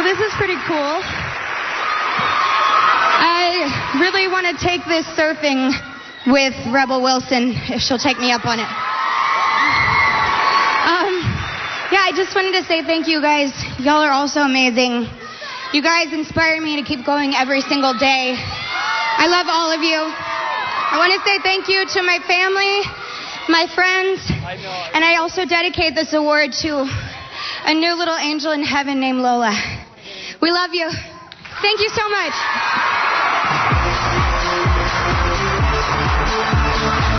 this is pretty cool. I really want to take this surfing with Rebel Wilson if she'll take me up on it. Um, yeah, I just wanted to say thank you guys. Y'all are also amazing. You guys inspire me to keep going every single day. I love all of you. I want to say thank you to my family, my friends, and I also dedicate this award to a new little angel in heaven named Lola. We love you. Thank you so much.